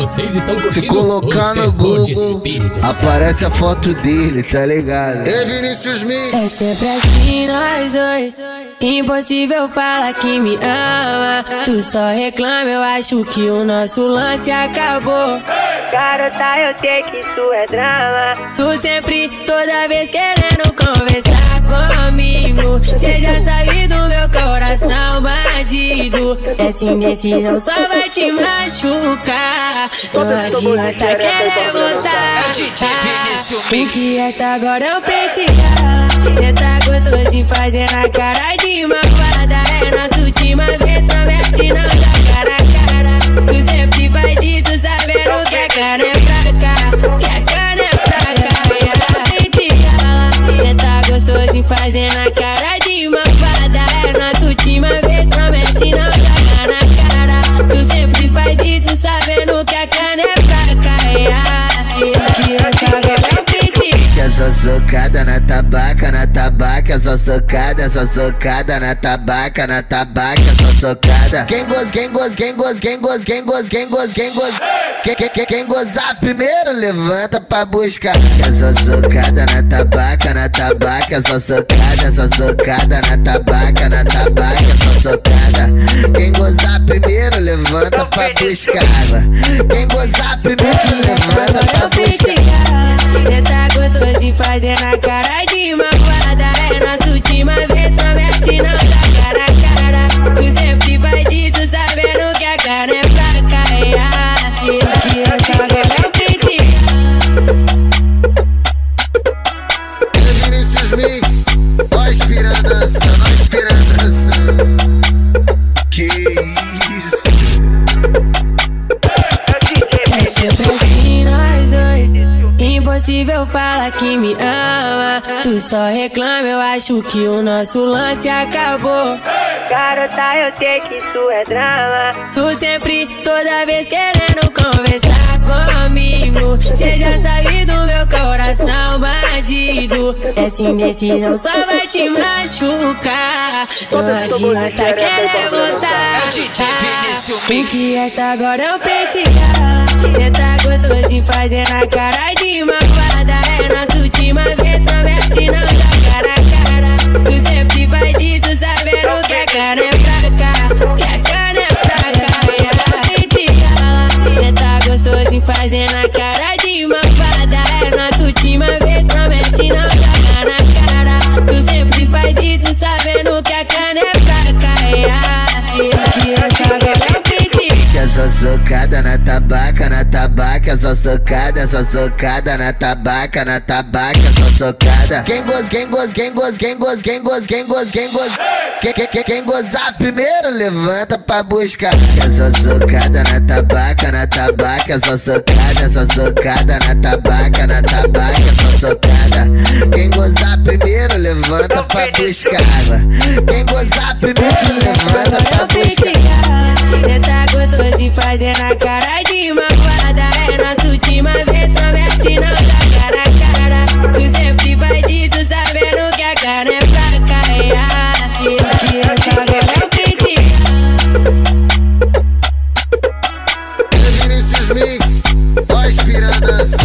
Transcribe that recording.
Vocês estão curtindo Se colocar no Google, aparece a foto dele, tá ligado? É Vinícius Mix. É sempre assim nós dois. Impossível falar que me ama. Tu só reclama, eu acho que o nosso lance acabou. Garota, eu sei que isso é drama. Tu sempre, toda vez querendo conversar comigo. Cê já sabe do meu coração bandido. Essa indecisão só vai te machucar. Não adianta querer voltar. É o DJ Vinícius Mix. Que essa agora é o pentear. Cê tá gostoso de fazer na cara de magoada. É nossa última vez, promete não dar cara a cara. Tu sempre faz isso sabendo que a cara é pra cá. Que a cara é pra cá. E ela pentear. Cê tá gostoso de fazer na cara de magoada. É. E é socada na tabaca, na tabaca, essa socada, essa socada na tabaca, na tabaca, essa socada. Quem goza, quem goza, quem goza, quem goza, quem goza, quem goza, quem goza. Quem, gozar primeiro, levanta pra buscar. Essa socada na tabaca, na tabaca, essa socada, essa socada na tabaca, na tabaca, essa socada. Quem gozar primeiro, levanta pra buscar. Fazer na cara de magoada. É nossa última vez, promete não dar cara a cara. Tu sempre faz isso sabendo que a cara é pra cá E aí, que essa agora é pentear É Vinícius Mix. Nós pirandança, nós Impossível falar que me ama. Tu só reclama, eu acho que o nosso lance acabou. Garota, eu sei que isso é drama. Tu sempre, toda vez querendo conversar comigo. Cê já sabe do meu coração bandido. Essa indecisão só vai te machucar. Não adianta querer voltar É o DJ Vinícius Mix. que essa agora é o pentear Cê tá gostoso de fazer na cara de É última vez, promete não dar cara a cara Tu sempre faz isso sabendo que a cara é pra cá Que a cara é pra cá E ela pentear Cê tá gostoso de fazer na cara tabaca, na tabaca, essa socada, essa socada na tabaca, na tabaca, essa socada. Quem goza, quem goza, quem goza, quem goza, quem goza, quem goza, quem goza. Quem, quem, quem, quem gozar primeiro, levanta pra buscar. Essa socada na tabaca, na tabaca, essa socada, essa socada na tabaca, na tabaca, essa socada. Quem gozar primeiro, levanta pra buscar. Quem gozar primeiro, levanta pra buscar. mix. Nós piranha dança,